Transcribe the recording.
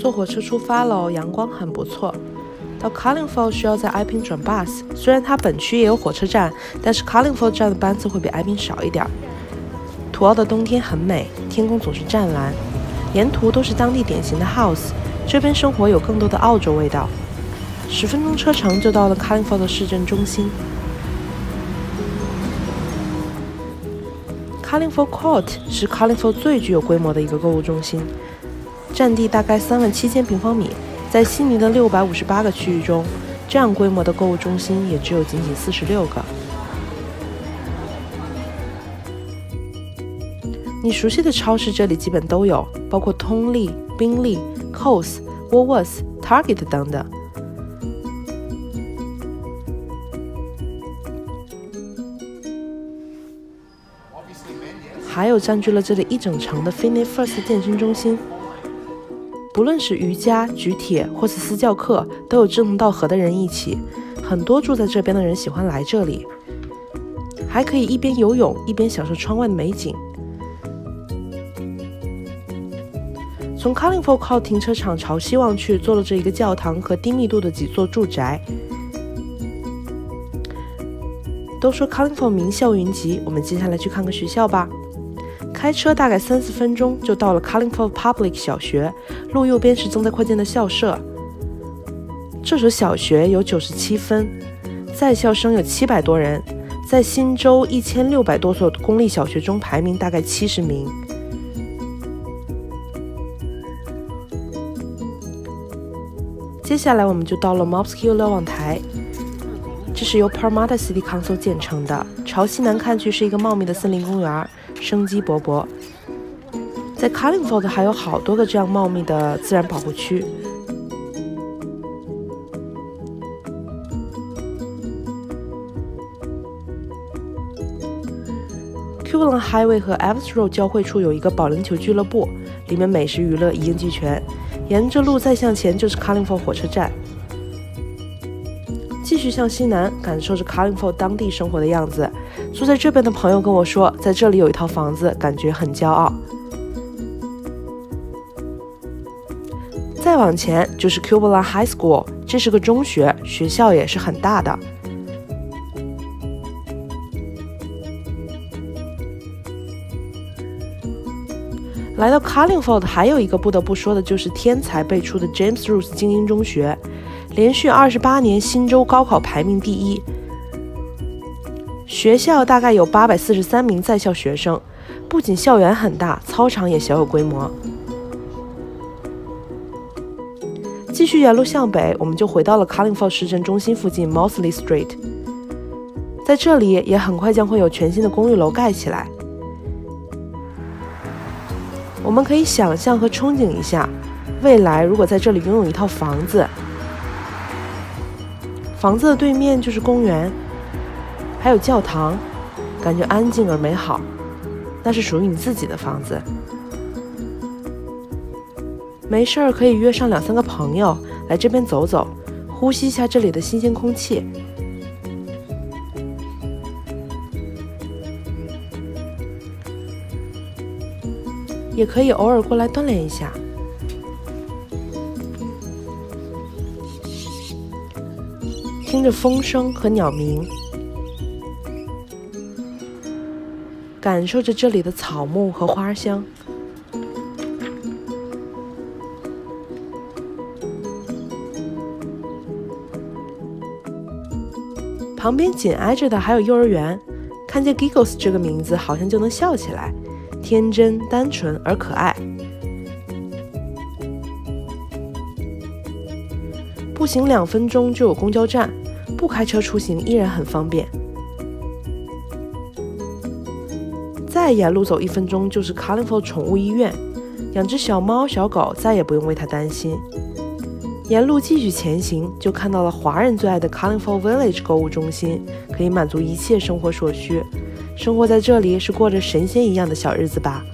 坐火车出发喽，阳光很不错。到 Carlingford 需要在 Iping 转 bus，虽然它本区也有火车站，但是 Carlingford 站的班次会比 Iping 少一点。土澳的冬天很美，天空总是湛蓝，沿途都是当地典型的 house，这边生活有更多的澳洲味道。十分钟车程就到了 Carlingford 的市政中心。Carlingford Court 是 Carlingford 最具有规模的一个购物中心，占地大概三万七千平方米。在悉尼的六百五十八个区域中，这样规模的购物中心也只有仅仅四十六个。你熟悉的超市这里基本都有，包括通利、宾利、Coles、w o l w o r t h s Target 等等。还有占据了这里一整层的 Fitness First 健身中心。不论是瑜伽、举铁或是私教课，都有志同道合的人一起。很多住在这边的人喜欢来这里，还可以一边游泳一边享受窗外的美景。从 Carlingford 靠停车场朝西望去，坐落着一个教堂和低密度的几座住宅。都说 Carlingford 名校云集，我们接下来去看个学校吧。开车大概三四分钟就到了 Carlingford Public 小学，路右边是正在扩建的校舍。这所小学有九十七分，在校生有七百多人，在新州一千六百多所公立小学中排名大概七十名。接下来我们就到了 Mobs Hill 瞭望台，这是由 Parramatta City Council 建成的，朝西南看去是一个茂密的森林公园。生机勃勃，在 Carlingford 还有好多个这样茂密的自然保护区。c u b e l a n Highway 和 Evans Road 交汇处有一个保龄球俱乐部，里面美食娱乐一应俱全。沿着路再向前就是 Carlingford 火车站。继续向西南，感受着 Carlingford 当地生活的样子。住在这边的朋友跟我说，在这里有一套房子，感觉很骄傲。再往前就是 Cubala High School，这是个中学，学校也是很大的。来到 Carlingford，还有一个不得不说的就是天才辈出的 James Roos 精英中学，连续二十八年新州高考排名第一。学校大概有八百四十三名在校学生，不仅校园很大，操场也小有规模。继续沿路向北，我们就回到了 Carlingford 市镇中心附近 Mosley Street。在这里，也很快将会有全新的公寓楼盖起来。我们可以想象和憧憬一下，未来如果在这里拥有一套房子，房子的对面就是公园。还有教堂，感觉安静而美好，那是属于你自己的房子。没事儿可以约上两三个朋友来这边走走，呼吸一下这里的新鲜空气，也可以偶尔过来锻炼一下，听着风声和鸟鸣。感受着这里的草木和花香，旁边紧挨着的还有幼儿园。看见 Giggles 这个名字，好像就能笑起来，天真、单纯而可爱。步行两分钟就有公交站，不开车出行依然很方便。再沿路走一分钟就是 Carlingford 宠物医院，养只小猫小狗再也不用为它担心。沿路继续前行，就看到了华人最爱的 Carlingford Village 购物中心，可以满足一切生活所需。生活在这里是过着神仙一样的小日子吧。